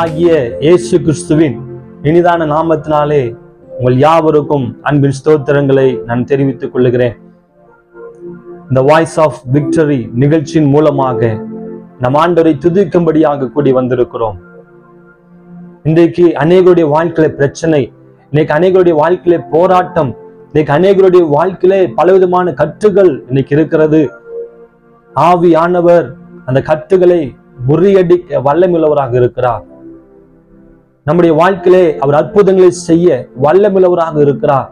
ஆண்டவராகிய இயேசு கிறிஸ்துவின் இனிதான நாமத்தினாலே உங்கள் யாவருக்கும் அன்பின் ஸ்தோத்திரங்களை நான் தெரிவித்துக் கொள்ளுகிறேன். இந்த வாய்ஸ் ஆஃப் விக்டரி நிகழ்ச்சியின் மூலமாக நம் ஆண்டவரை துதிக்கும்படியாக கூடி வந்திருக்கிறோம். இன்றைக்கு அநேகருடைய வாழ்க்கையில பிரச்சனை இன்னைக்கு அநேகருடைய வாழ்க்கையில போராட்டம் இன்னைக்கு அநேகருடைய வாழ்க்கையில பலவிதமான கற்றுகள் இன்னைக்கு இருக்கிறது. ஆவியானவர் அந்த கட்டுகளை முறியடிக்க வல்லமில்லவராக இருக்கிறார். நம்முடைய வாழ்க்கையிலே அவர் அற்புதங்களை செய்ய வல்லமில்லவராக இருக்கிறார்.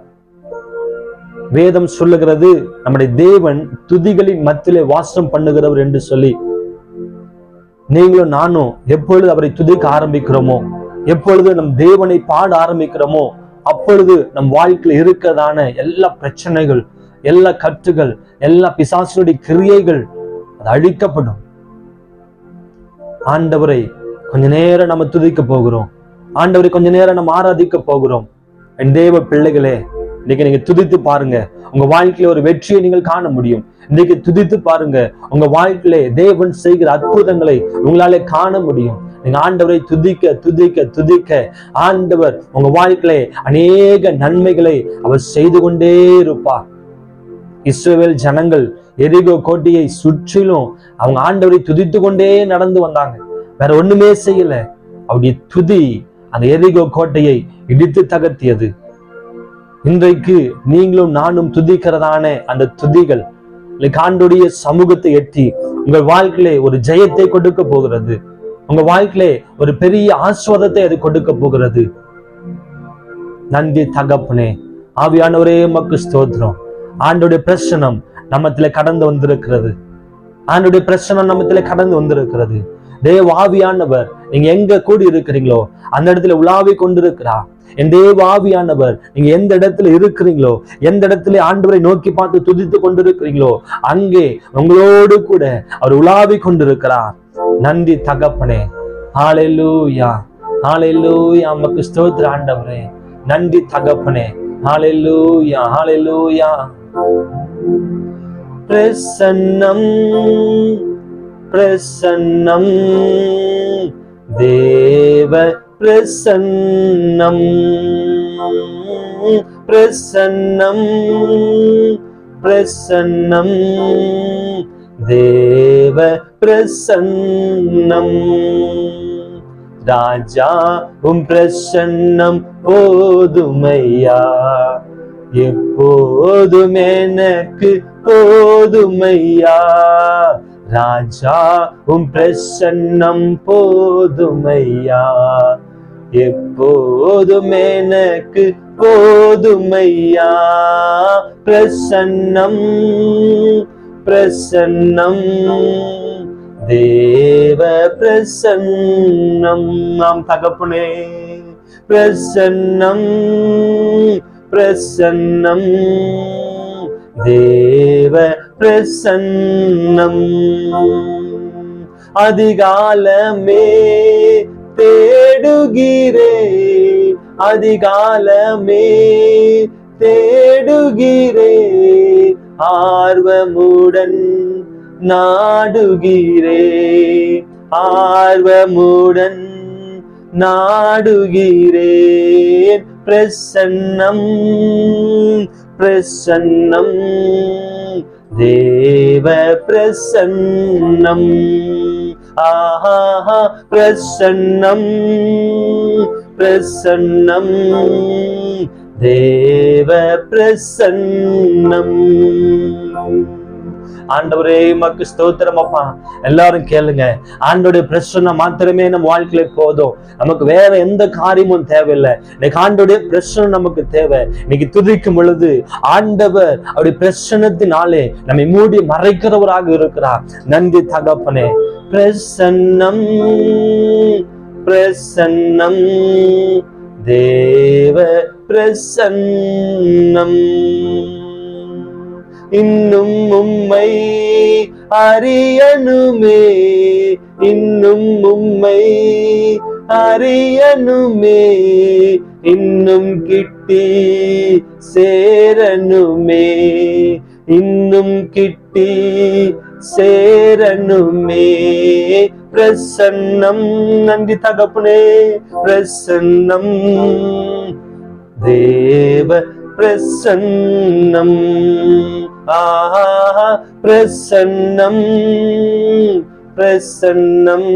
வேதம் சொல்லுகிறது நம்முடைய தேவன் துதிகளின் மத்தியிலே வாசம் பண்ணுகிறவர் என்று சொல்லி. நீங்களும் நானும் எப்பொழுது அவரை துதிக்க ஆரம்பிக்கிறோமோ எப்பொழுது நம் தேவனை பாட ஆரம்பிக்கிறோமோ அப்பொழுது நம் வாழ்க்கையில் இருக்கிறதான எல்லா பிரச்சனைகள் எல்லா கற்றுகள் எல்லா பிசாசுடைய கிரியைகள் அது அழிக்கப்படும். ஆண்டவரை கொஞ்ச நேரம் நம்ம துதிக்க போகிறோம். ஆண்டவரை கொஞ்ச நேரம் நம்ம ஆராதிக்க போகிறோம். என் தேவ பிள்ளைகளே இன்னைக்கு நீங்க துதித்து பாருங்க. உங்க வாழ்க்கையில ஒரு வெற்றியை நீங்கள் காண முடியும். இன்னைக்கு துதித்து பாருங்க. உங்க வாழ்க்கையில தேவன் செய்கிற அற்புதங்களை உங்களால காண முடியும். நீங்க ஆண்டவரை துதிக்க துதிக்க துதிக்க ஆண்டவர் உங்க வாழ்க்கையில அநேக நன்மைகளை அவர் செய்து கொண்டே இருப்பார். இஸ்ரேல் ஜனங்கள் எரிகோ கோட்டையை சுற்றிலும் அவங்க ஆண்டவரை துதித்து கொண்டே நடந்து வந்தாங்க. வேற ஒண்ணுமே செய்யல. அவருடைய துதி அந்த எரிகோ கோட்டையை இடித்து தகர்த்தியது. இன்றைக்கு நீங்களும் நானும் துதிக்கிறதான அந்த துதிகள் ஆண்டுடைய சமூகத்தை எட்டி உங்கள் வாழ்க்கையிலே ஒரு ஜெயத்தை கொடுக்க போகிறது. உங்க வாழ்க்கையிலே ஒரு பெரிய ஆஸ்வாதத்தை அது கொடுக்க போகிறது. நன்றி தகப்பனே. ஆவியானவரே மக்கு ஸ்தோத்திரம். ஆண்டுடைய பிரச்சனம் நம்மத்தில கடந்து வந்திருக்கிறது. ஆண்டுடைய பிரச்சனம் நம்மத்தில கடந்து வந்திருக்கிறது. தேவ ஆவியானவர் நீங்க எங்க கூடி இருக்கிறீங்களோ அந்த இடத்துல உலாவி கொண்டிருக்கிறா. என் தேவாவியானவர் நீங்க எந்த இடத்துல இருக்கிறீங்களோ எந்த இடத்துல ஆண்டவரை நோக்கி பார்த்து துதித்து கொண்டிருக்கிறீங்களோ அங்கே உங்களோடு கூட அவர் உலாவி கொண்டிருக்கிறார் நன்றி தகப்பனே. ஹalleluya. ஹalleluya. நமக்கு ஸ்தோத்திர ஆண்டவரே. நன்றி தகப்பனே. ஹalleluya. ஹalleluya. பிரசன்னம் பிரசன்னம். தேவ பிரசன்னம். பிரசன்னம் பிரசன்னம். தேவ பிரசன்னம். ராஜா உம் பிரசன்னம் போதுமையா? எப்போதும் எனக்கு போதுமையா? ராஜா உம் பிரசன்னம் போதுமையா? எப்போதும் எனக்கு போதுமையா? பிரசன்னம் பிரசன்னம். தேவ பிரசன்னம். நாம் தகப்பனே பிரசன்னம் பிரசன்னம். தேவ பிரசன்னம். அதிகாலமே தேடுகிறே அதிகாலமே தேடுகிறே ஆர்வமுடன் நாடுகிறே ஆர்வமுடன் நாடுகிறேன். பிரசன்னம் பிரசன்னம். ेव आहा प्रसन्नं प्रसन्नं देवप्रसन्नम्। देव ஆண்டவரே மக்கு ஸ்தோத்திரம் அப்பா. எல்லாரும் கேளுங்க. ஆண்டோடைய பிரச்சனை மாத்திரமே நம்ம வாழ்க்கையில போதும் நமக்கு வேற எந்த காரியமும் தேவையில்லை. இன்னைக்கு ஆண்டோடைய பிரச்சனை நமக்கு தேவை. இன்னைக்கு துதிக்கும் பொழுது ஆண்டவர் அவருடைய பிரச்சனத்தினாலே நம்மை மூடி மறைக்கிறவராக இருக்கிறார். நன்றி தகப்பனே. பிரசன்னம் பிரசன்னம். தேவ பிரசன்னம். இன்னும் உம்மை அறியனுமே இன்னும் உம்மை அறியனுமே இன்னும் கிட்டி சேரனுமே இன்னும் கிட்டி சேரனுமே பிரசன்னம் நன்றி தகப்புனே. பிரசன்னம். தேவ பிரசன்னம். ஆஹா பிரசன்னம் பிரசன்னம்.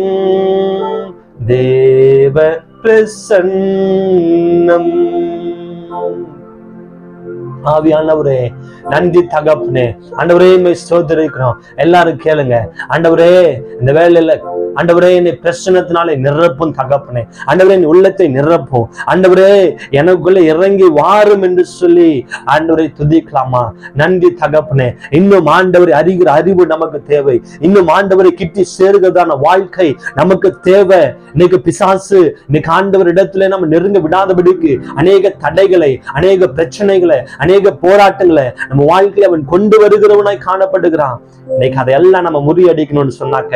தேவ பிரசன்னம். ஆவியானவரே நன்றி தகப்புனே. ஆண்டவரே மை ஸ்தோத்திரிக்கிறோம். எல்லாரும் கேளுங்க. ஆண்டவரே இந்த வேலையில ஆண்டவரே என்னை பிரச்சனத்தினாலே நிரப்பும் தகப்பனே. ஆண்டவரே என் உள்ளத்தை நிரப்பும் ஆண்டவரே எனக்குள்ள இறங்கி வாரும் என்று சொல்லி ஆண்டவரை துதிக்கலாமா? நன்றி தகப்பனே. இன்னும் ஆண்டவரை அறிகிற அறிவு நமக்கு தேவை. இன்னும் ஆண்டவரை கிட்டி சேருகிறதான வாழ்க்கை நமக்கு தேவை. இன்னைக்கு பிசாசு இன்னைக்கு ஆண்டவர் இடத்துல நம்ம நெருங்க விடாதபடிக்கு அநேக தடைகளை அநேக பிரச்சனைகளை அநேக போராட்டங்களை நம்ம வாழ்க்கையில அவன் கொண்டு வருகிறவனாய் காணப்படுகிறான். இன்னைக்கு அதையெல்லாம் நம்ம முறியடிக்கணும்னு சொன்னாக்க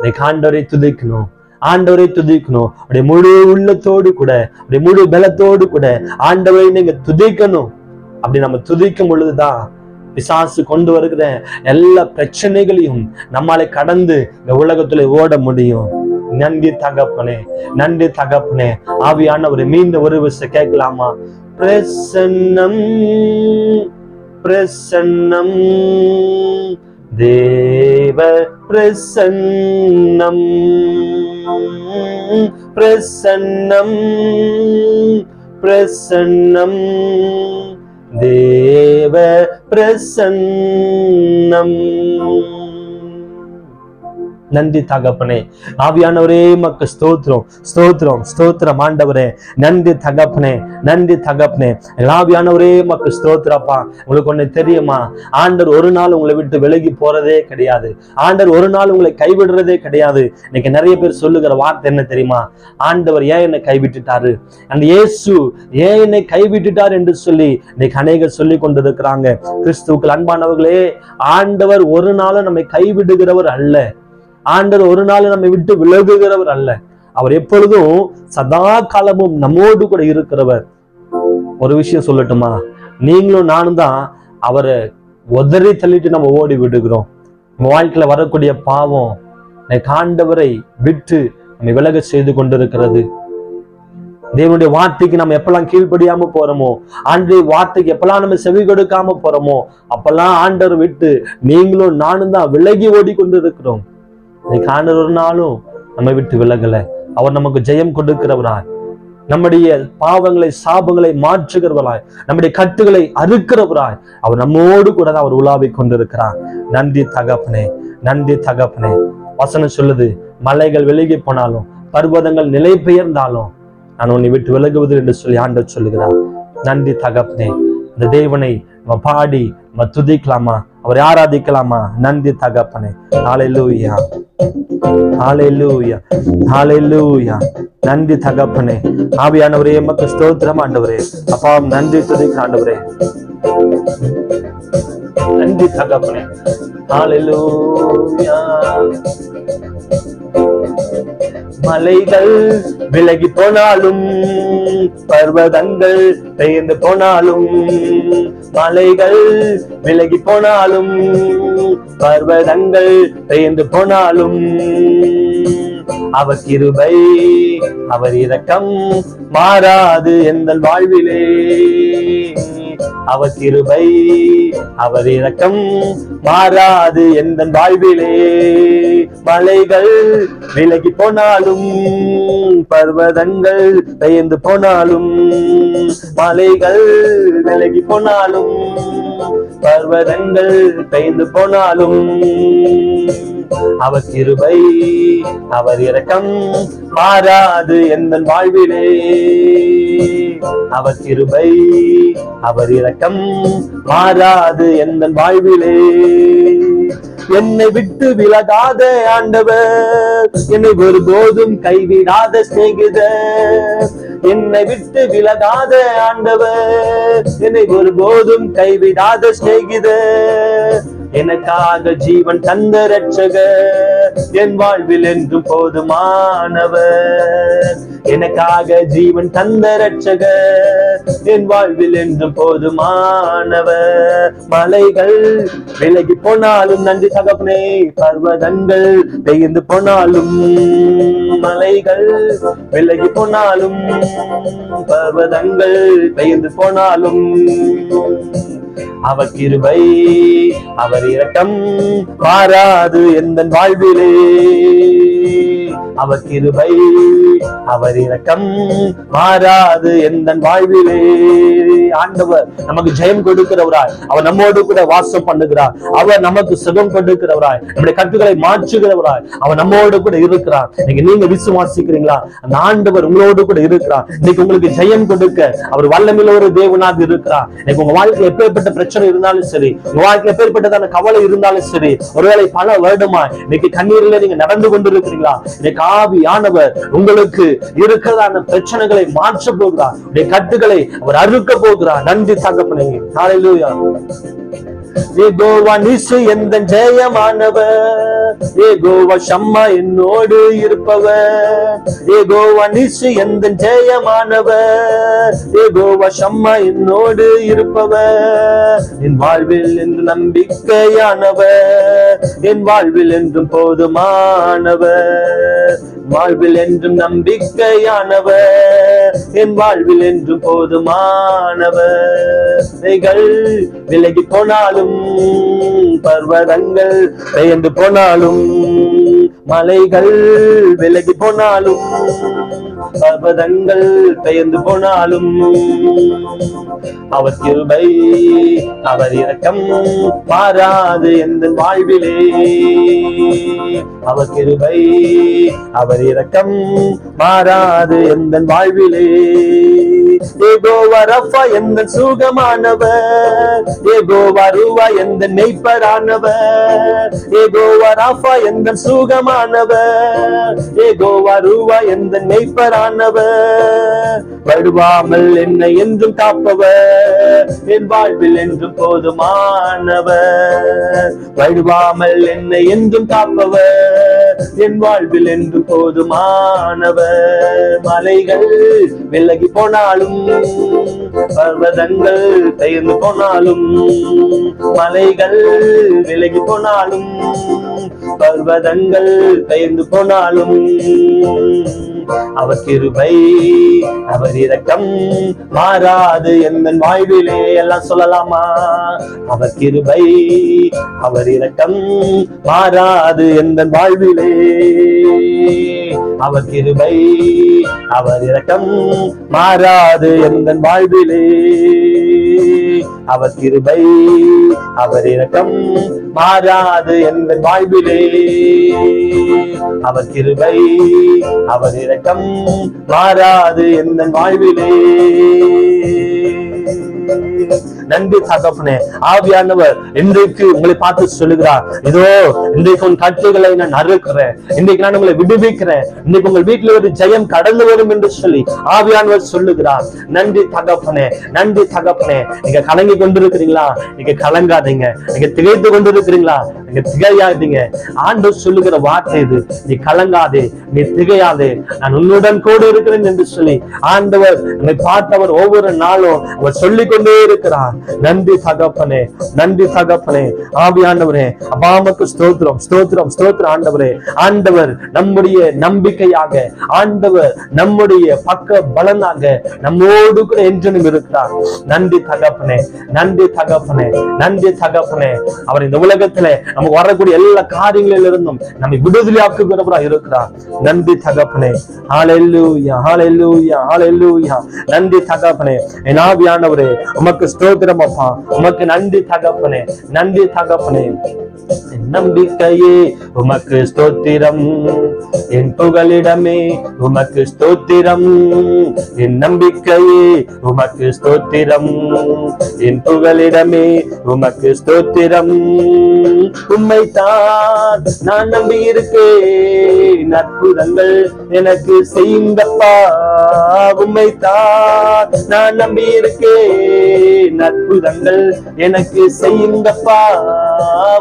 இன்னைக்கு ஆண்டவரை துதிக்கணும் ஆண்டவரை துதிக்கணும். அப்படியே முழு உள்ளத்தோடு கூட அப்படியே முழு பலத்தோடு கூட ஆண்டவரை நீங்க துதிக்கணும். அப்படி நம்ம துதிக்கும் பொழுதுதான் பிசாசு கொண்டு வருகிற எல்லா பிரச்சனைகளையும் நம்மளை கடந்து இந்த உலகத்துல ஓட முடியும். நன்றி தகப்பனே நன்றி தகப்பனே. ஒரு மீண்டும் ஒரு விஷயம் கேட்கலாமா? பிரசன்னம் பிரசன்னம். தேவ பிரசன்னம். பிரசன்னம் பிரசன்னம். தேவ பிரசன்னம். நன்றி தகப்பனே. ஆவியானவரே மக்கு ஸ்தோத்திரம் ஸ்தோத்திரம் ஸ்தோத்திரம் ஆண்டவரே. நன்றி தகப்பனே நன்றி தகப்பனே. ஆவியானவரே மக்கு ஸ்தோத்திரப்பா உங்களுக்கு ஒண்ணு தெரியுமா? ஆண்டர் ஒரு நாள் உங்களை விட்டு விலகி போறதே கிடையாது. ஆண்டர் ஒரு நாள் உங்களை கைவிடுறதே கிடையாது. இன்னைக்கு நிறைய பேர் சொல்லுகிற வார்த்தை என்ன தெரியுமா? ஆண்டவர் ஏன் என்னை கைவிட்டுட்டாரு? அந்த இயேசு ஏன் என்னை கைவிட்டுட்டார் என்று சொல்லி இன்னைக்கு அநேகர் சொல்லி கொண்டிருக்கிறாங்க. கிறிஸ்துவுக்கள் அன்பானவர்களே ஆண்டவர் ஒரு நாளும் நம்மை கைவிடுகிறவர் அல்ல. ஆண்டர் ஒரு நாள் நம்மை விட்டு விலகுகிறவர் அல்ல. அவர் எப்பொழுதும் சதா காலமும் நம்மோடு கூட இருக்கிறவர். ஒரு விஷயம் சொல்லட்டுமா? நீங்களும் நானும் தான் அவரை உதறி தள்ளிட்டு நம்ம ஓடி விடுகிறோம். நம்ம வாழ்க்கையில வரக்கூடிய பாவம் காண்டவரை விட்டு நம்மை விலக செய்து கொண்டிருக்கிறது. தேவனுடைய வார்த்தைக்கு நம்ம எப்பெல்லாம் கீழ்ப்படியாம போறோமோ ஆண்டுடைய வார்த்தைக்கு எப்பெல்லாம் நம்ம செவி கொடுக்காம போறோமோ அப்பெல்லாம் ஆண்டர் விட்டு நீங்களும் நானும் தான் விலகி ஓடி கொண்டு இருக்கிறோம் இன்னைக்கு ஆண்டவர் ஒரு நாளும் நம்மை விட்டு விலகல. அவர் நமக்கு ஜெயம் கொடுக்கிறவராய். நம்முடைய பாவங்களை சாபங்களை மாற்றுகிறவராய். நம்முடைய கட்டுகளை அறுக்கிறவராய். அவர் நம்மோடு கூட தான் அவர் உலாவிக் கொண்டிருக்கிறார். நன்றி தகப்பனே நன்றி தகப்பனே. வசனம் சொல்லுது மலைகள் விலகி போனாலும் பர்வதங்கள் நிலை பெயர்ந்தாலும் நான் உன்னை விட்டு விலகுவது என்று சொல்லி ஆண்டவர் சொல்லுகிறார். நன்றி தகப்பனே. இந்த தேவனை நம்ம பாடி நம்ம துதிக்கலாமா அவரை ஆராதிக்கலாமா நன்றி தகப்பனே ஹalleluya ஹalleluya ஹalleluya நன்றி தகப்பனே ஆவியானவரே எமக்கு ஸ்தோத்திரம் ஆண்டவரே அப்பா நன்றி துதிக்க ஆண்டவரே நன்றி தகப்பனே ஹalleluya மலைகள் விலகி போனாலும் பர்வதங்கள் பெயர்ந்து போனாலும் மலைகள் விலகி போனாலும் பர்வதங்கள் பெயர்ந்து போனாலும் அவர் கிருபை அவர் இரக்கம் மாறாது எங்கள் வாழ்விலே. அவர் கிருபை அவர் இரக்கம் மாறாது எந்த வாழ்விலே. மலைகள் விலகி போனாலும் பர்வதங்கள் பெயர்ந்து போனாலும் மலைகள் விலகி போனாலும் பர்வதங்கள் பெயர்ந்து போனாலும் அவர் கிருபை அவர் இரக்கம் மாறாது எந்த வாழ்விலே. அவர் கிருபை அவர் இரக்கம் மாறாது எந்த வாழ்விலே. என்னை விட்டு விலகாத ஆண்டவர் என்னை ஒருபோதும் கைவிடாத சிநேகிதர். என்னை விட்டு விலகாத ஆண்டவர் என்னை ஒருபோதும் கைவிடாத சிநேகிதர். எனக்காக ஜீவன் தந்த ரட்சக என் வாழ்வில் என்றும் போதுமானவர். எனக்காக ஜீவன் தந்த ரட்சகர் என் வாழ்வில் என்றும் போதுமானவர். மலைகள் விலகி போனாலும் நன்றி தகப்பனே. பர்வதங்கள் பெய்ந்து போனாலும் மலைகள் விலகி போனாலும் பர்வதங்கள் பெய்ந்து போனாலும் அவர் கிருபை அவர் இரக்கம் மாறாது எந்த வாழ்விலே. அவர் கிருபை அவர் இரக்கம் மாறாது எந்த வாழ்விலே. ஆண்டவர் நமக்கு ஜெயம் கொடுக்கிறவராய் அவர் நம்மோடு கூட வாசம் பண்ணுகிறார். அவர் நமக்கு சுகம் கொடுக்கிறவராய் நம்முடைய கட்டுகளை மாற்றுகிறவராய் அவர் நம்மோடு கூட இருக்கிறார். நீங்க நீங்க விசுவாசிக்கிறீங்களா? அந்த ஆண்டவர் உங்களோடு கூட இருக்கிறார். இன்னைக்கு உங்களுக்கு ஜெயம் கொடுக்க அவர் வல்லமில் ஒரு தேவனாக இருக்கிறார். இன்னைக்கு உங்க வாழ்க்கையில் எப்பேற்பட்ட பிரச்சனை இருந்தாலும் சரி உங்க வாழ்க்கையில் எப்பேற்பட்டதான கவலை இருந்தாலும் சரி ஒருவேளை பல வருடமா இன்னைக்கு கண்ணீரில் நீங்க நடந்து கொண்டிருக்கிறீங்களா? இன்னைக்கு ஆவியானவர் உங்களுக்கு இருக்கிறதான பிரச்சனைகளை மாற்ற போகிறார். உடைய கட்டுகளை அவர் அறுக்க போகிறார். நன்றி தகப்பனே. ஹalleluya எந்த ஜெயமானவர்? ஏகோவா ஷம்மா என்னோடு இருப்பவர்? ஏகோவா எந்த ஜெயமானவர்? ஏகோவா ஷம்மா என்னோடு இருப்பவர்? என் வாழ்வில் என்று நம்பிக்கையானவர். என் வாழ்வில் என்றும் போதுமானவர். வாழ்வில் என்றும் நம்பிக்கையானவர். என் வாழ்வில் என்று போதுமானவர். விலகி போனாலும் பர்வதங்கள் பெயர்ந்து போனாலும் மலைகள் விலகி போனாலும் பர்வதங்கள் பெயர்ந்து போனாலும் அவர் கிருபை அவர் இரக்கம் மாறாது எந்த வாழ்விலே. அவர் கிருபை அவர் இரக்கம் மாறாது எந்த வாழ்விலே. ஏகோ வரப்பா எந்த சுகமானவர் ஏகோ வருவா எந்த நெய்ப்பரானவர் ஏகோ ரஃபா எந்த சுகமானவர் ஏகோ வருவா எந்த நெய்ப்பரானவர் வருவாமல் என்னை என்றும் காப்பவர். என் வாழ்வில் என்றும் போதுமானவர் வருவாமல் என்னை என்றும் காப்பவர். என் வாழ்வில் என்றும் போதுமானவர் மலைகள் விலகி போனாலும் பர்வதங்கள் பெயர்ந்து போனாலும் மலைகள் விலகி போனாலும் பர்வதங்கள் பெயர்ந்து போனாலும் அவர் கிருபை அவர் இரக்கம் மாறாது எந்த வாழ்விலே எல்லாம் சொல்லலாமா? அவர் கிருபை அவர் இரக்கம் மாறாது எந்த வாழ்விலே அவர் கிருபை அவர் இரக்கம் மாறாது எந்த வாழ்விலே அவர் கிருபை அவர் இரக்கம் மாறாது எந்த வாழ்விலே அவர் கிருபை அவர் இரக்கம் மாறாது எந்த வாழ்விலே. நன்றி தகப்பனே ஆவியானவர் இன்றைக்கு உங்களை பார்த்து சொல்லுகிறார். இதோ இன்றைக்கு உன் கட்டுகளை நான் அறுக்கிறேன் இன்றைக்கு நான் உங்களை விடுவிக்கிறேன். இன்னைக்கு உங்கள் வீட்டில் ஒரு ஜெயம் கடந்து வரும் என்று சொல்லி ஆவியானவர் சொல்லுகிறார். நன்றி தகப்பனே நன்றி தகப்பனே. நீங்க கலங்கி கொண்டிருக்கிறீங்களா? நீங்க கலங்காதீங்க. நீங்க திகைத்து கொண்டிருக்கிறீங்களா? நீங்க திகையாதீங்க. ஆண்டவர் சொல்லுகிற வார்த்தை இது. நீ கலங்காதே நீ திகையாதே. நான் உன்னுடன் கூட இருக்கிறேன் என்று சொல்லி ஆண்டவர் என்னை பார்த்தவர் ஒவ்வொரு நாளும் அவர் சொல்லிக் கொண்டே இருக்கிறார். நன்றி தகப்பனே நன்றி தகப்பனே ஆவியாண்டவரே அபாமக்கு ஸ்தோத்திரம் ஸ்தோத்திரம் ஸ்தோத்திர ஆண்டவரே. ஆண்டவர் நம்முடைய நம்பிக்கையாக ஆண்டவர் நம்முடைய பக்க பலனாக நம்மோடு கூட என்றும் இருக்கிறார். நன்றி தகப்பனே நன்றி தகப்பனே நன்றி தகப்பனே அவர் இந்த உலகத்துல நமக்கு வரக்கூடிய எல்லா காரியங்களிலிருந்தும் நம்மை விடுதலையாக்குகிறவரா இருக்கிறார். நன்றி தகப்பனே ஹalleluya ஹalleluya ஹalleluya நன்றி தகப்பனே என் ஆவியானவரே உமக்கு ஸ்தோத்திரம். அப்பா உமக்கு நன்றி தகப்பனே நன்றி தகப்பனே. என் நம்பிக்கையே உமக்கு ஸ்தோத்திரம். என் புகலிடமே உமக்கு ஸ்தோத்திரம். என் நம்பிக்கையே உமக்கு ஸ்தோத்திரம். என் புகலிடமே உமக்கு ஸ்தோத்திரம். உம்மைத்தான் நான் நம்பி இருக்கேன் அற்புதங்கள் எனக்கு செய்யுங்கப்பா. உம்மைத்தான் நான் நம்பி இருக்கேன் அற்புதங்கள் எனக்கு செய்யுங்கப்பா.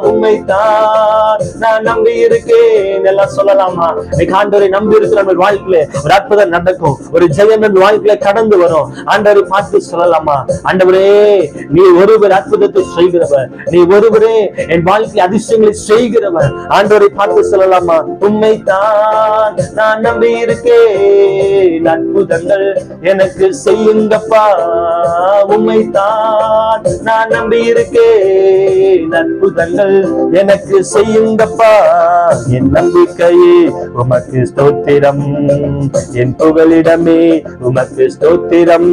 உம்மைத்தான் நான் நம்பி இருக்கேன். எல்லாம் சொல்லலாமா? இன்னைக்கு ஆண்டவரை நம்பி இருக்கிற நம்ம வாழ்க்கையில ஒரு அற்புதம் நடக்கும். ஒரு ஜெயம் என் வாழ்க்கையில கடந்து வரும். ஆண்டவரை பார்த்து சொல்லலாமா? ஆண்டவரே நீ ஒருவர் அற்புதத்தை செய்கிறவர். நீ ஒருவரே என் வாழ்க்கை அதிர்ஷ்டங்களை செய்கிறவர். ஆண்டவரை பார்த்து சொல்லலாமா? உண்மைத்தான் நான் நம்பி இருக்கேன். அற்புதங்கள் எனக்கு செய்யுங்கப்பா. உண்மைத்தான் நான் நம்பி இருக்கேன் அற்புதங்கள் எனக்கு செய்யுங்கப்பா. என் நம்பிக்கையே உமக்கு ஸ்தோத்திரம். என் புகலிடமே உமக்கு ஸ்தோத்திரம்.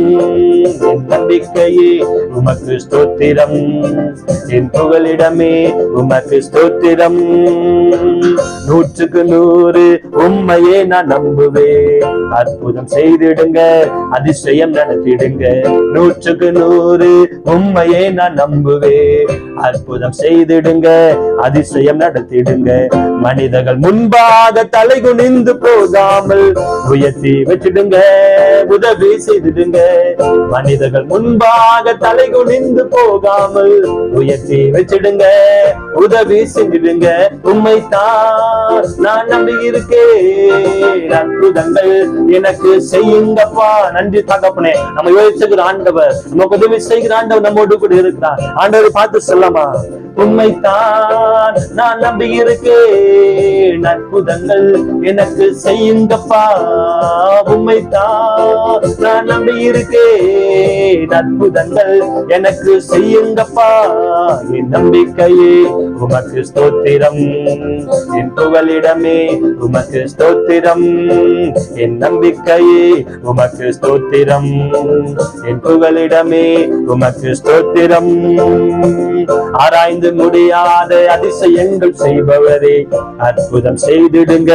என் நம்பிக்கையே உமக்கு ஸ்தோத்திரம். என் புகலிடமே உமக்கு ஸ்தோத்திரம். நூற்றுக்கு நூறு உண்மையே நான் நம்புவேன். அற்புதம் செய்திடுங்க அதிசயம் நடத்திடுங்க. நூற்றுக்கு நூறு உண்மையே நான் நம்புவேன். அற்புதம் செய்திடுங்க அதிசயம் நடத்திடுங்க. மனிதர்கள் முன்பாக தலை குனிந்து போகாமல் உயர்த்தி வச்சிடுங்க உதவி செய்திடுங்க. மனிதர்கள் முன்பாக தலை குனிந்து போகாமல் உயர்த்தி வச்சிடுங்க உதவி செஞ்சிடுங்க. உண்மைத்தான் நான் நம்பி இருக்கேன் அற்புதங்கள் எனக்கு செய்யுங்கப்பா. நன்றி தகப்பனே. நம்ம யோசிச்சுக்கிற ஆண்டவர் நமக்கு உதவி செய்கிற ஆண்டவர் நம்மோடு கூட இருக்கிறார். ஆண்டவரை பார்த்து சொல்லமா? உண்மைத்தான் நான் நம்பி இருக்கேன் அற்புதங்கள் எனக்கு செய்யுங்கப்பா. உண்மைத்தான் நான் நம்பி இருக்கேன் அற்புதங்கள் எனக்கு செய்யுங்கப்பா. என் நம்பிக்கையே உமக்கு ஸ்தோத்திரம். என் புகலிடமே உமக்கு ஸ்தோத்திரம். என் நம்பிக்கையே உமக்கு ஸ்தோத்திரம். என் புகலிடமே உமக்கு ஸ்தோத்திரம். ஆராய்ந்து முடியாத அதிசயங்கள் செய்பவரே. அற்புதம் செய்திடுங்க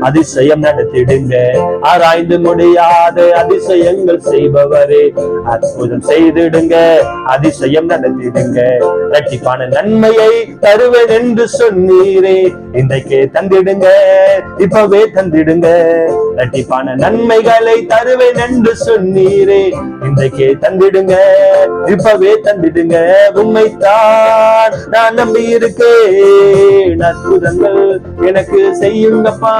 அதிசயம் நடத்திடுங்க. ஆராய்ந்து முடியாத அதிசயங்கள் செய்பவரே. அற்புதம் செய்திடுங்க அதிசயம் நடத்திடுங்க. இரட்டிப்பான நன்மையை தருவேன் என்று சொன்னீரே. இன்றைக்கே தந்திடுங்க இப்பவே தந்திடுங்க. இரட்டிப்பான நன்மைகளை தருவேன் என்று சொன்னீரே. இன்றைக்கே தந்திடுங்க இப்பவே தந்திடுங்க. உண்மைத்தான் நான் நம்பி இருக்கேன் அற்புதங்கள் எனக்கு செய்யுங்கப்பா.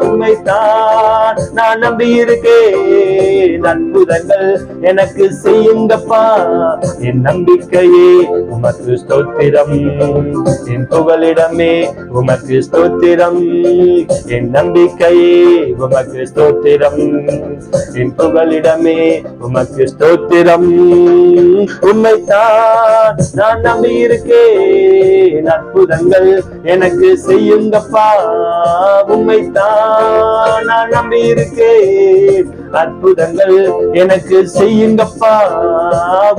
உண்மைத்தான் நான் நம்பி இருக்கேன் அற்புதங்கள் எனக்கு செய்யுங்கப்பா. என் நம்பிக்கையே உமக்கு ஸ்தோத்திரம். என் புகலிடமே உமக்கு ஸ்தோத்திரம். என் நம்பிக்கையே உமக்கு ஸ்தோத்திரம். என் புகலிடமே உமக்கு ஸ்தோத்திரம். உண்மைத்தான் நான் நம்பி இருக்கேன் அற்புதங்கள் எனக்கு செய்யுங்கப்பா. உண்மைத்தான் நான் நம்பி இருக்கேன் அற்புதங்கள் எனக்கு செய்யுங்கப்பா.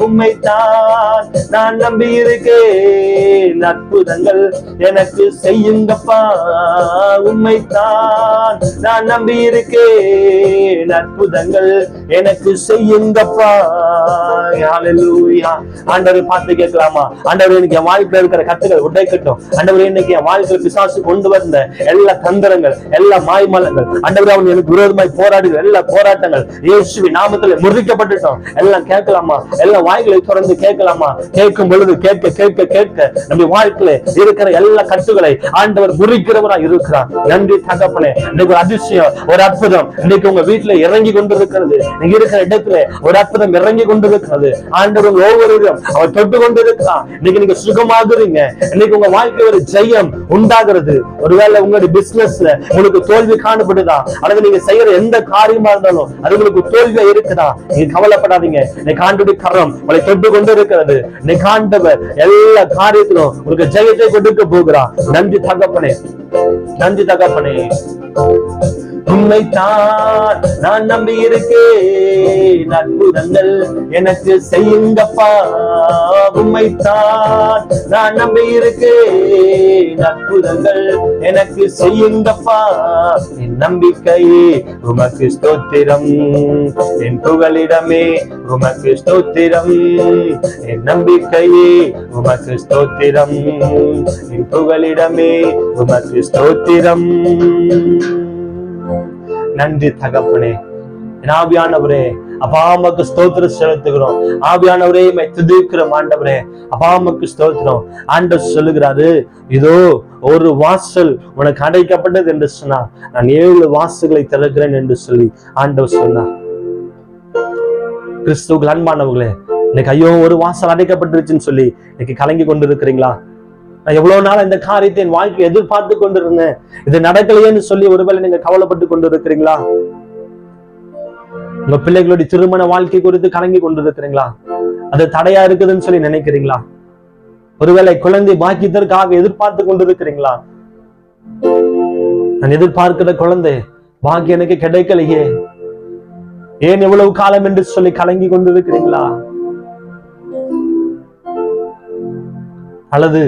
உண்மைத்தான் நான் நம்பி இருக்கேன் அற்புதங்கள் எனக்கு செய்யுங்கப்பா. உண்மைத்தான் நான் நம்பி இருக்கேன் அற்புதங்கள் எனக்கு செய்யுங்கப்பா. ஹalleluya ஆண்டவரை பார்த்து கேட்கலாமா? ஆண்டவர் இன்னைக்கு என் வாழ்க்கையில இருக்கிற கத்துக்கள் உடைக்கட்டும் ஆண்டவர் இன்னைக்கு என் வாழ்க்கையில பிசாசு கொண்டு வந்த எல்லா தந்திரங்கள் எல்லா மாய்மலங்கள் ஆண்டவர் அவன் எனக்கு விரோதமாய் போராடுகிற எல்லா போராட்டங்கள் இயேசுவி நாமத்துல முறிக்கப்பட்டுட்டோம் எல்லாம் கேட்கலாமா? எல்லாம் வாய்களை திறந்து கேட்கலாமா? கேட்கும் பொழுது கேட்க கேட்க கேட்க நம்ம வாழ்க்கையில இருக்கிற எல்லா கட்டுகளை ஆண்டவர் முறிக்கிறவரா இருக்கிறார். நன்றி தகப்பனே. இன்னைக்கு ஒரு அதிசயம் ஒரு அற்புதம். இன்னைக்கு உங்க வீட்டுல இறங்கி கொண்டிருக்கிறது. நீங்க இருக்கிற இடத்துல ஒரு அற்புதம் இறங்கி கொண்டிருக்கிறது. ஆண்டவர் உங்க ஒவ்வொருவரும் அவர் தொட்டு கொண்டிருக்கிறான் இன்னைக்கு நீங்க சுகமாகுறீங்க. இன்னைக்கு உங்க வாழ்க்கை ஒரு ஜெயம் உண்டாகிறது. ஒருவேளை உங்களுடைய பிசினஸ்ல உங்களுக்கு தோல்வி காணப்படுதா? அல்லது நீங்க செய்யற எந்த காரியமா இருந்தாலும் அது உங்களுக்கு தோல்வியா இருக்குதா? நீங்க கவலைப்படாதீங்க. நீ காண்டுடைய கரம். உங்களை தொட்டு கொண்டு இருக்கிறது நீ காண்டவர் எல்லா காரியத்திலும் உங்களுக்கு ஜெயத்தை கொடுக்க போகிறான் நன்றி தகப்பனே. நன்றி தகப்பனே. உண்மைத்தான் நான் நம்பி இருக்கேன் அற்புதங்கள் எனக்கு செய்யுங்கப்பா. உண்மைத்தான் நான் நம்பி இருக்கேன் அற்புதங்கள் எனக்கு செய்யுங்கப்பா. என் நம்பிக்கை உமக்கு ஸ்தோத்திரம். என் புகலிடமே உமக்கு ஸ்தோத்திரம். என் நம்பிக்கையே உமக்கு ஸ்தோத்திரம். என் புகலிடமே உமக்கு ஸ்தோத்திரம். நன்றி தகப்பனே. என் ஆவியானவரே அப்பாமக்கு ஸ்தோத்திரம் செலுத்துகிறோம். ஆவியானவரே மை துதிக்கிறோம் ஆண்டவரே. அப்பாமக்கு ஸ்தோத்திரம். ஆண்டவர் சொல்லுகிறாரு இதோ ஒரு வாசல் உனக்கு அடைக்கப்பட்டது என்று சொன்னார். நான் ஏழு வாசல்களை திறக்கிறேன் என்று சொல்லி ஆண்டவர் சொன்னார். கிறிஸ்துவுக்கு அன்பானவர்களே இன்னைக்கு ஐயோ ஒரு வாசல் அடைக்கப்பட்டுருச்சுன்னு சொல்லி இன்னைக்கு கலங்கி கொண்டு இருக்கிறீங்களா நான் எவ்வளவு நாள் இந்த காரியத்தை என் வாழ்க்கை எதிர்பார்த்து கொண்டிருந்தேன். இது நடக்கலையேன்னு சொல்லி ஒருவேளை நீங்க கவலைப்பட்டு கொண்டு இருக்கிறீங்களா உங்க பிள்ளைகளுடைய திருமண வாழ்க்கை குறித்து கலங்கி கொண்டிருக்கிறீங்களா? அது தடையா இருக்குதுன்னு சொல்லி நினைக்கிறீங்களா? ஒருவேளை குழந்தை பாக்கியத்திற்காக எதிர்பார்த்து கொண்டிருக்கிறீங்களா? நான் எதிர்பார்க்கிற குழந்தை பாக்கியம் எனக்கு கிடைக்கலையே. ஏன் எவ்வளவு காலம் என்று சொல்லி கலங்கி கொண்டிருக்கிறீங்களா? அல்லது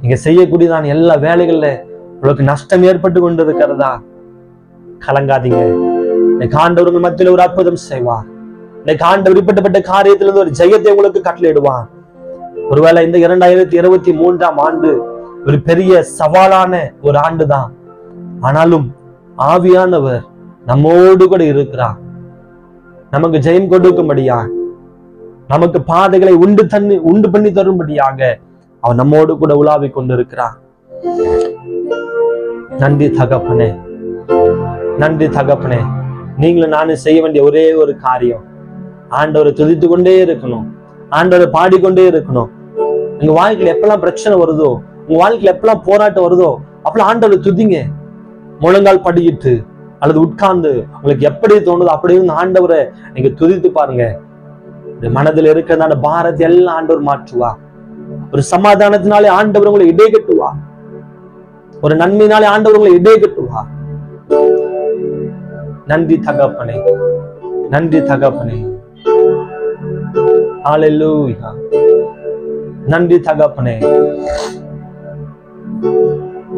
நீங்க செய்யக்கூடியதான எல்லா வேலைகள்ல உங்களுக்கு நஷ்டம் ஏற்பட்டு கொண்டு இருக்கிறதா கலங்காதீங்க. இன்னைக்கு ஆண்டவர் உங்கள் மத்தியில ஒரு அற்புதம் செய்வார். இன்னைக்கு ஆண்டவர் இப்பட்டப்பட்ட காரியத்திலிருந்து ஒரு ஜெயத்தை உங்களுக்கு கட்டளையிடுவான் ஒருவேளை இந்த இரண்டாயிரத்தி இருபத்தி மூன்றாம் ஆண்டு ஒரு பெரிய சவாலான ஒரு ஆண்டு தான் ஆனாலும் ஆவியானவர் நம்மோடு கூட இருக்கிறார். நமக்கு ஜெயம் கொடுக்கும்படியா நமக்கு பாதைகளை உண்டு தண்ணி உண்டு பண்ணி தரும்படியாக அவன் நம்மோடு கூட உலாவிக் கொண்டிருக்கிறான். நன்றி தகப்பனே. நன்றி தகப்பனே. நீங்களும் நானும் செய்ய வேண்டிய ஒரே ஒரு காரியம். ஆண்டவரை துதித்து கொண்டே இருக்கணும். ஆண்டவரை பாடிக்கொண்டே இருக்கணும். உங்க வாழ்க்கையில எப்பெல்லாம் பிரச்சனை வருதோ உங்க வாழ்க்கையில எப்பெல்லாம் போராட்டம் வருதோ அப்பெல்லாம் ஆண்டவரை துதிங்க. முழங்கால் படியிட்டு அல்லது உட்கார்ந்து உங்களுக்கு எப்படி தோணுதோ அப்படி இருந்து ஆண்டவரை நீங்க துதித்து பாருங்க. இந்த மனதில் இருக்கிறதான பாரத்தை எல்லாம் ஆண்டவர் மாற்றுவா ஒரு சமாதானத்தினாலே ஆண்டவர் உங்களை இடை கட்டுவா. ஒரு நன்மையினாலே ஆண்டவர் உங்களை இடை கட்டுவா. நன்றி தகப்பனே. நன்றி தகப்பனே. நன்றி தகப்பனே.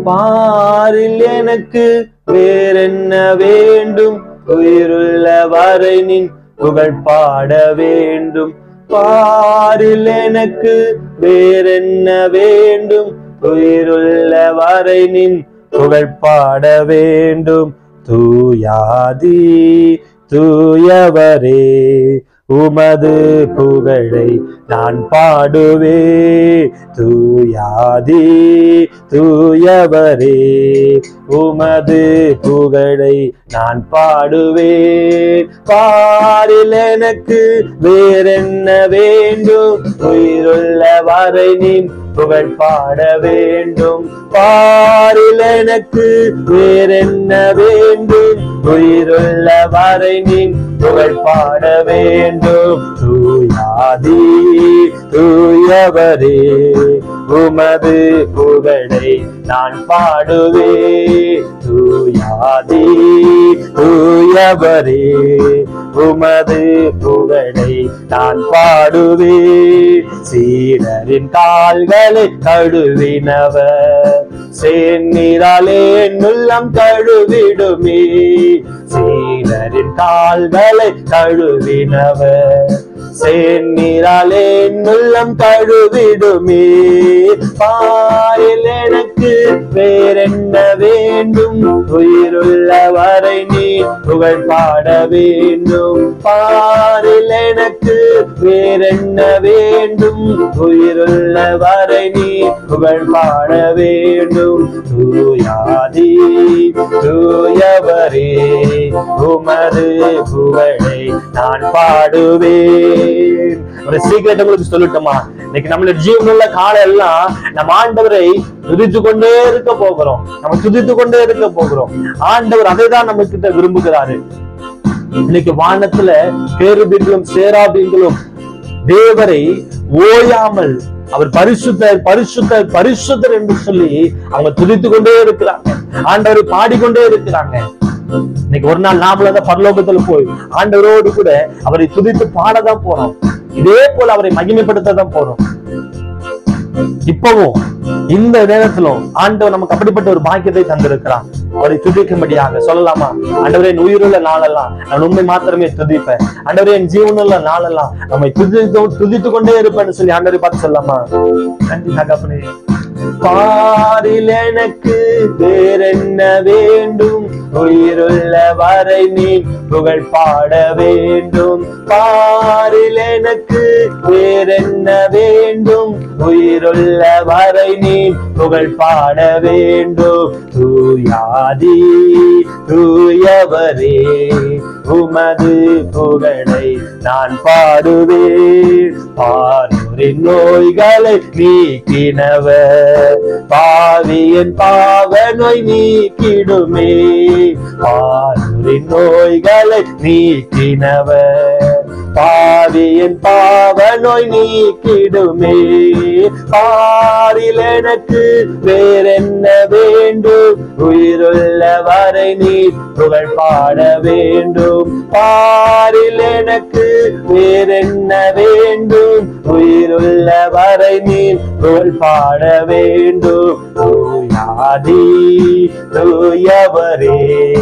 பாரில் எனக்கு வேறென்ன வேண்டும்? உயிருள்ள வரை நின் புகழ் பாட வேண்டும். பாரில் எனக்கு வேறென்ன வேண்டும்? உயிருள்ள வரை நின் புகழ் பாட வேண்டும். தூயாதி தூயவரே உமது புகழை நான் பாடுவே. தூயாதி தூயவரே உமது புகழை நான் பாடுவேன் பாரில் எனக்கு வேறென்ன வேண்டும்? உயிருள்ள வரை நீ புகழ் பாட வேண்டும். பாரில் எனக்கு வேறென்ன வேண்டும்? உயிருள்ள வரை நீ புகழ் பாட வேண்டும். தூயாதி தூயவரே உமது புகழை நான் பாடுவே தூயாதி. ஆண்டவரே உமது புகழை நான் பாடுவே சீரரின் கால்களை கழுவினவர் செந்நீராலே நுள்ளம் கழுவிடுமே. சீரரின் கால்களை கழுவினவர் செந்நீராலே உள்ளம் தழுவிடுமே. பாயில் எனக்கு வேறென்ன வேண்டும்? உயிருள்ள வரை நீ புகழ் பாட வேண்டும். பாரில் எனக்கு வேறென்ன வேண்டும்? உயிருள்ள வரை நீ புகழ் பாட வேண்டும். தூயாதி தூயவரே உமது புகழை நான் பாடுவேன். ஒரு சீக்கிரத்தை உங்களுக்கு சொல்லட்டுமா? இன்னைக்கு நம்மளோட ஜீவனுள்ள காலம் எல்லாம் நம்ம ஆண்டவரை துதித்து கொண்டே இருக்க போகிறோம். நம்ம துதித்து கொண்டே இருக்க போகிறோம். ஆண்டவர் அதை தான் நம்ம கிட்ட விரும்புகிறாரு. இன்னைக்கு வானத்துல பேருபீங்களும் சேராபீங்களும் தேவரை ஓயாமல் அவர் பரிசுத்தர் பரிசுத்தர் பரிசுத்தர் என்று சொல்லி அவங்க துதித்து கொண்டே இருக்கிறாங்க. ஆண்டவரை பாடிக்கொண்டே இருக்கிறாங்க. இன்னைக்கு ஒரு நாள் நாமளும் அந்த பரலோகத்துல போய் ஆண்டவரோடு கூட அவரை துதித்து பாடதான் போறோம். இதே போல அவரை மகிமைப்படுத்த தான் போறோம். இப்பவும் இந்த நேரத்திலும் ஆண்டவர் நமக்கு அப்படிப்பட்ட ஒரு பாக்கியத்தை தந்திருக்கிறான் அவரை துதிக்கும்படியாக சொல்லலாமா? ஆண்டவரே என் உயிருள்ள நாளெல்லாம் நான் உண்மை மாத்திரமே துதிப்பேன். ஆண்டவரே என் ஜீவனுள்ள நாளெல்லாம் நம்மை துதித்து துதித்து கொண்டே இருப்பேன்னு சொல்லி ஆண்டவரை பார்த்து சொல்லலாமா? நன்றி தகப்பனே பாரில் எனக்கு வேறென்ன வேண்டும்? உயிருள்ள வரை நீ புகழ் பாட வேண்டும். பாரில் எனக்கு வேறென்ன வேண்டும்? உயிர் சொல்ல வரை நீ புகழ் பாட வேண்டும். தூயாதி தூயவரே உமது புகழை நான் பாடுவேன். பாரூரின் நோய்களை நீக்கினவர் பாவியின் பாவ நோய் நீக்கிடுமே. பாரூரின் நோய்களை நீக்கினவர். பாவியன் பாவ நோய் நீக்கிடுமே. பாரில் எனக்கு வேறென்ன வேண்டும்? உயிருள்ள வரை நீ புகழ் பாட வேண்டும். பாரில் எனக்கு வேறென்ன வேண்டும்? உயிருள்ள வரை நீ புகழ் பாட வேண்டும். ஆதி தூயவரே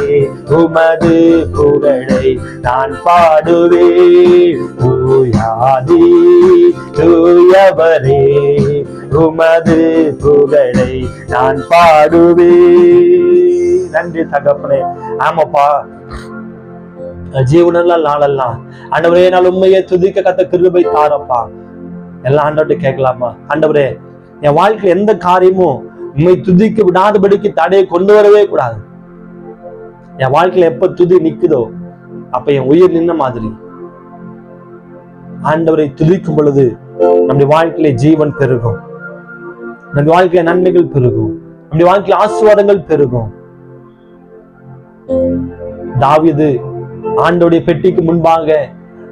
உமது புகழை நான் பாடுவேன். தூயாதி தூயவரே உமது புகழை நான் பாடுவேன். நன்றி தகப்பனே. ஆமாப்பா. ஜீவனெல்லாம் நாளெல்லாம். ஆண்டவரே நான் உண்மையை துதிக்க கத்த கிருபை தாரப்பா. எல்லாம் ஆண்டவர்கிட்ட கேட்கலாமா? ஆண்டவரே என் வாழ்க்கை எந்த காரியமும் உண்மை துதிக்கு விடாதபடிக்கு தடையை கொண்டு வரவே கூடாது. என் வாழ்க்கையில எப்ப துதி நிக்குதோ அப்ப என் உயிர் நின்ன மாதிரி. ஆண்டவரை துதிக்கும் பொழுது நம்முடைய வாழ்க்கையில ஜீவன் பெருகும். நம்முடைய வாழ்க்கையில நன்மைகள் பெருகும். நம்முடைய வாழ்க்கையில ஆசீர்வாதங்கள் பெருகும். தாவீது ஆண்டோடைய பெட்டிக்கு முன்பாக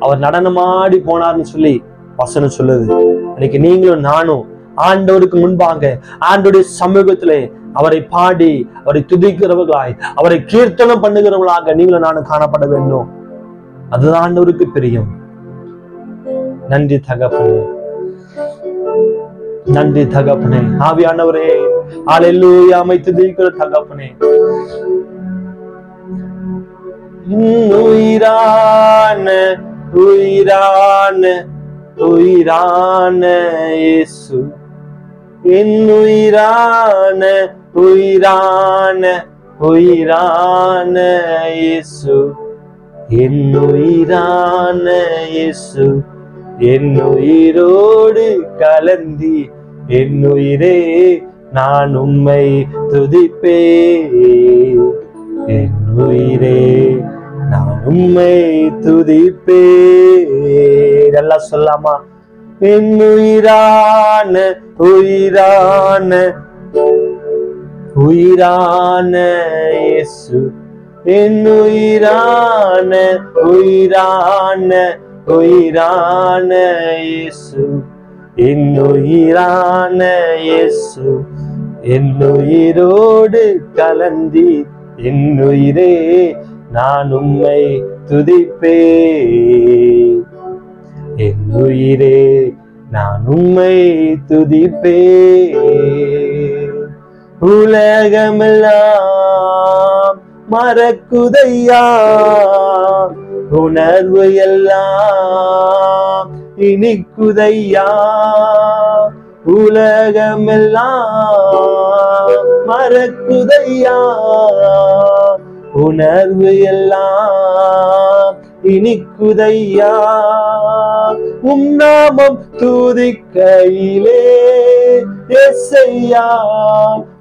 அவர் நடனமாடி போனார்னு சொல்லி வசனம் சொல்லுது. இன்னைக்கு நீங்களும் நானும் ஆண்டவருக்கு முன்பாக ஆண்டோடைய சமூகத்திலே அவரை பாடி அவரை துதிக்கிறவர்களாய் அவரை கீர்த்தனம் பண்ணுகிறவர்களாக நீங்களும் நானும் காணப்பட வேண்டும். அதுதான் ஆண்டவருக்கு பிரியம். நன்றி தகப்பனே. நன்றி தகப்பனே. ஆவியானவரே ஆளெல்லூயா அமைத்து துதிக்கிற தகப்பனே. உயிரான உயிரான உயிரான இயேசு. என் உயிரான உயிரான இயேசு. என் உயிரான இயேசு. என் உயிரோடு கலந்தி என் உயிரே நான் உம்மை துதிப்பே என் உயிரே நான் உம்மை துதிப்பே இதெல்லாம் சொல்லாமா? என் உயிரான உயிரான உயிரான இயேசு. என் உயிரான உயிரான உயிரான இயேசு. என் உயிரான இயேசு என் உயிரோடு கலந்தி என் உயிரே நான் உம்மை துதிப்பே என் உயிரே நான் உம்மை துதிப்பே உலகமெல்லாம் மறக்குதையா? உணர்வு எல்லாம் இனிக்குதையா? உலகமெல்லாம் மறக்குதையா? உணர்வு எல்லாம் இனிக்குதையா? உம் நாமம் துதிக்கையிலே. எஸ்ஐயா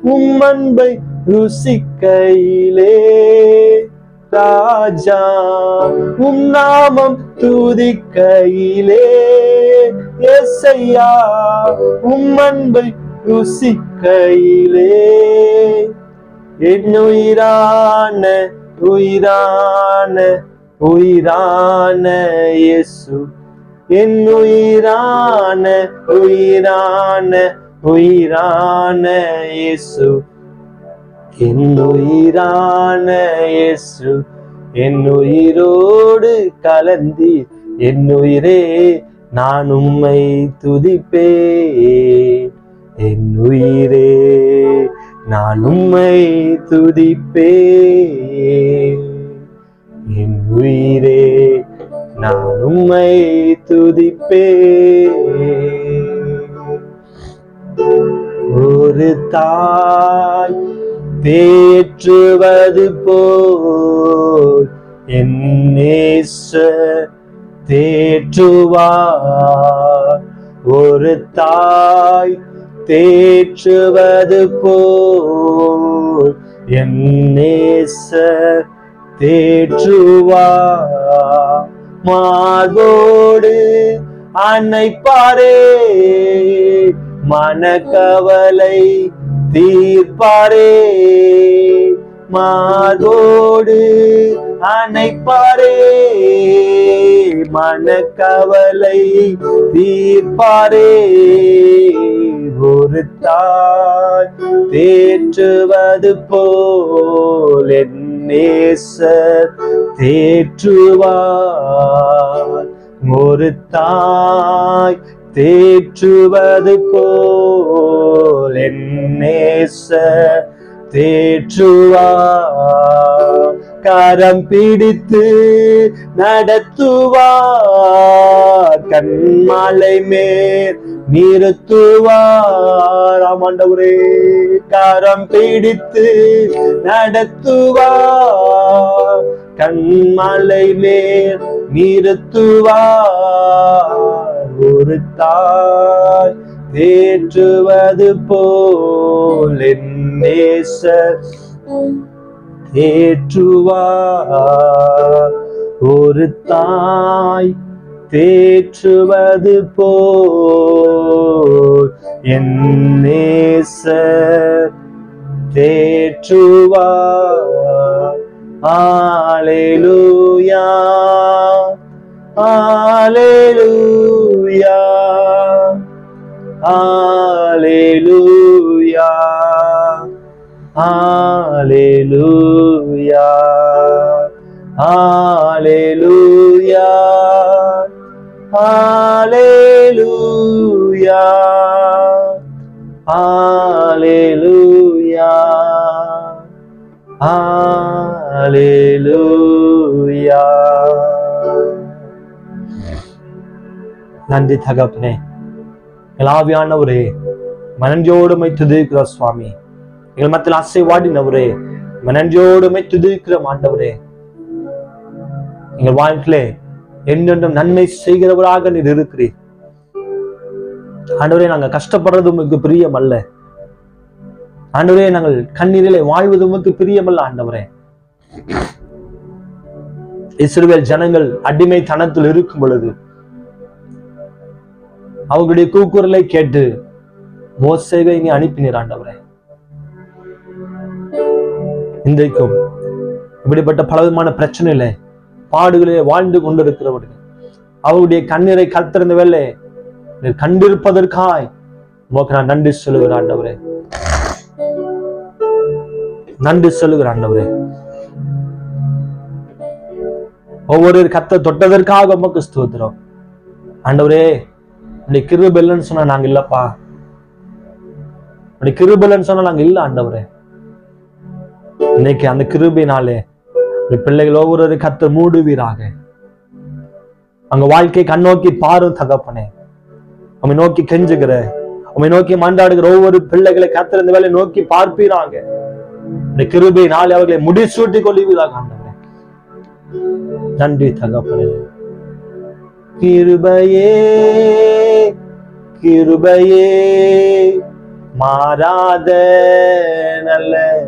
உம் அன்பை ருசிக்கையிலே. ராஜா உம் நாமம் துதிக்கையிலே. எஸ்ஐயா உம் அன்பை ருசிக்கையிலே. என் உயிரான உயிரான உயிரான இயேசு. என் உயிரான உயிரான உயிரான இயேசு. என் உயிரான இயேசு என் உயிரோடு கலந்தி என் உயிரே நான் உம்மை துதிப்பே என் உயிரே நான் உம்மை துதிப்பே என் உயிரே நான் உம்மை துதிப்பே ஒரு தாய் தேற்றுவது போல் என் தேற்றுவார். ஒரு தாய் தேற்றுவது போல் என் நேசர் தேற்றுவார் மார்போடு அன்னைப்பாரே மனக்கவலை தீர்ப்பாரே. மார்போடு அணைப்பாரே. மனக்கவலை தீர்ப்பாரே. ஒரு தாய் தேற்றுவது போல் நேசர் தேற்றுவார். ஒரு தாய் தேற்றுவது போல் என் நேசர் தேற்றுவா கரம் பிடித்து நடத்துவா கண்மாலை மேல் நிறுத்துவார். ஆமாண்டவரே கரம் பிடித்து நடத்துவார். கண்மலை மேல் நிறுத்துவார். ஒரு தாய் தேற்றுவது போல் நேசர் தேற்றுவார் ஒரு தாய் தேற்றுவது போல் என் நேசர் தேற்றுவார். Hallelujah hallelujah. ஹalleluya ஹalleluya ஹalleluya ஹalleluya ஹalleluya நன்றி தகப்பனே கலாவியானவரே மனஞ்சோடுமை துதிக்கிறோம் சுவாமி எங்கள் மத்தியில் அசைவாடினவரே நன்றியோடுமே துதிக்கிற ஆண்டவரே. எங்கள் வாழ்க்கையிலே என்றென்றும் நன்மை செய்கிறவராக நீர் இருக்கிறீர். ஆண்டவரே நாங்கள் கஷ்டப்படுறது உமக்கு பிரியம் அல்ல ஆண்டவரே நாங்கள் கண்ணீரிலே வாழ்வது உமக்கு பிரியமல்ல ஆண்டவரே. இஸ்ரேல் ஜனங்கள் அடிமை தனத்தில் இருக்கும் பொழுது அவங்களுடைய கூக்குரலை கேட்டு மோசேவை நீ அனுப்பினீர் ஆண்டவரே. இன்றைக்கும் இப்படிப்பட்ட பலவிதமான பிரச்சனையில பாடுகளே வாழ்ந்து கொண்டிருக்கிறவர்கள் அவருடைய கண்ணீரை கத்திருந்த வேலை நீர் கண்டிருப்பதற்காய் உமக்கு நான் நன்றி சொல்லுகிற ஆண்டவரே. நன்றி சொல்லுகிறேன் ஆண்டவரே. ஒவ்வொரு கத்த தொட்டதற்காக உமக்கு ஸ்தோத்திரம். ஆண்டவரே உடைய கிருபெல்லன்னு சொன்னா நாங்க இல்லப்பா. அப்படி கிருபெல்லன்னு சொன்னா நாங்க இல்ல ஆண்டவரே. இன்னைக்கு அந்த கிருபினாலே பிள்ளைகள் ஒவ்வொரு கத்த மூடுவீராக. அங்க வாழ்க்கை கண்ணோக்கி பாரும் தகப்பனே. அவன் நோக்கி கெஞ்சுகிற உம்மை நோக்கி மன்றாடுகிற ஒவ்வொரு பிள்ளைகளை கத்திருந்த வேலை நோக்கி பார்ப்பீராங்க இந்த கிருபை நாளை அவர்களை முடிசூட்டி கொள்வீராக ஆண்டவரே. நன்றி தகப்பனே. கிருபையே கிருபையே மாறாத நல்ல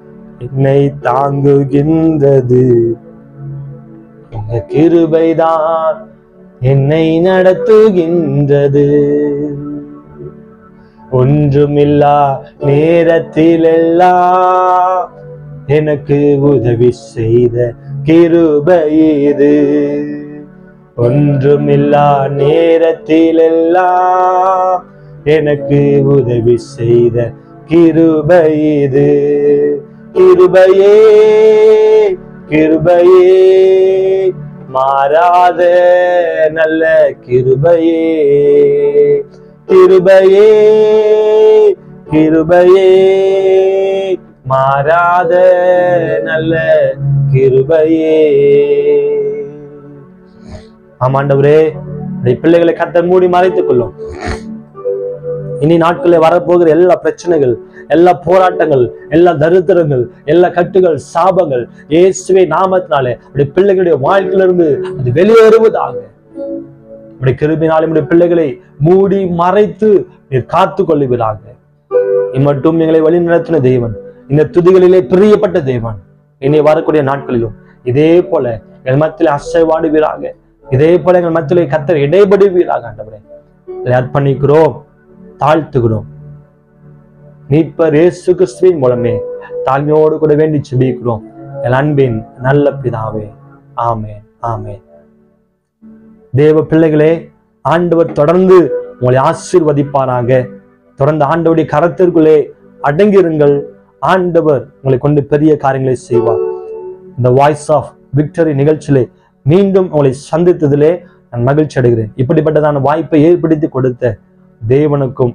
என்னை தாங்குகின்றது. உங்க கிருபைதான் என்னை நடத்துகின்றது. ஒன்றுமில்லா நேரத்திலெல்லாம் எனக்கு உதவி செய்த கிருபை ஒன்றுமில்லா ஒன்றுமில்லா நேரத்திலெல்லாம் எனக்கு உதவி செய்த கிருபைது கிருபையே கிருபையே. மாறாத நல்ல கிருபையே. கிருபையே கிருபையே. மாறாத நல்ல கிருபையே. ஆமாண்டவரே பிள்ளைகளை கத்த மூடி மறைத்துக் கொள்ளும். இனி நாட்களில் வரப்போகிற எல்லா பிரச்சனைகள் எல்லா போராட்டங்கள் எல்லா தரித்திரங்கள் எல்லா கட்டுகள் சாபங்கள் இயேசுவை நாமத்தினாலே அப்படி பிள்ளைகளுடைய வாழ்க்கையிலிருந்து அது வெளியேறுவதாக. இப்படி கிருபினாலே நம்முடைய பிள்ளைகளை மூடி மறைத்து நீர் காத்து கொள்ளுவீராக. இம்மட்டும் எங்களை வழி நடத்தின தெய்வன் இந்த துதிகளிலே பிரியப்பட்ட தெய்வன் இனி வரக்கூடிய நாட்களிலும் இதே போல எங்கள் மத்தியில் அசைவாடுவீராக இதே போல எங்கள் மத்தியிலே கத்தர் இடைபடுவீராக ஆண்டவரே. அர்ப்பணிக்கிறோம். தாழ்த்துகிறோம். மீட்பர் இயேசு கிறிஸ்துவின் மூலமே தாழ்மையோடு கூட வேண்டி செபிக்கிறோம் என் அன்பின் நல்ல பிதாவே ஆமென் ஆமென். தேவ பிள்ளைகளே ஆண்டவர் தொடர்ந்து உங்களை ஆசீர்வதிப்பாராக. தொடர்ந்து ஆண்டவருடைய கரத்திற்குள்ளே அடங்கியிருங்கள். ஆண்டவர் உங்களை கொண்டு பெரிய காரியங்களை செய்வார். இந்த வாய்ஸ் ஆஃப் விக்டரி நிகழ்ச்சியிலே மீண்டும் உங்களை சந்தித்ததிலே நான் மகிழ்ச்சி அடைகிறேன். இப்படிப்பட்டதான வாய்ப்பை ஏற்படுத்தி கொடுத்த தேவனுக்கும்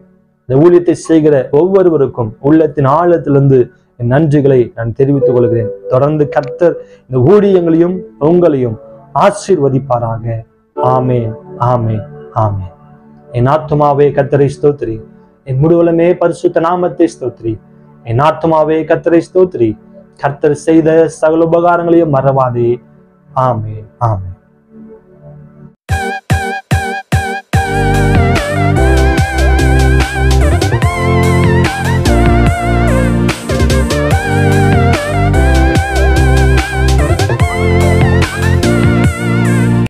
இந்த ஊழியத்தை செய்கிற ஒவ்வொருவருக்கும் உள்ளத்தின் ஆழத்திலிருந்து என் நன்றிகளை நான் தெரிவித்துக் கொள்கிறேன். தொடர்ந்து கர்த்தர் இந்த ஊழியங்களையும் உங்களையும் ஆசீர்வதிப்பாராக. ஆமேன் ஆமே ஆமே என் ஆத்மாவே கத்தரை ஸ்தோத்ரி என் முழுவலமே பரிசுத்த நாமத்தை ஸ்தோத்ரி என் ஆத்மாவே கத்தரை ஸ்தோத்ரி கர்த்தர் செய்த சகல உபகாரங்களையும் மறவாதே. ஆமே ஆமே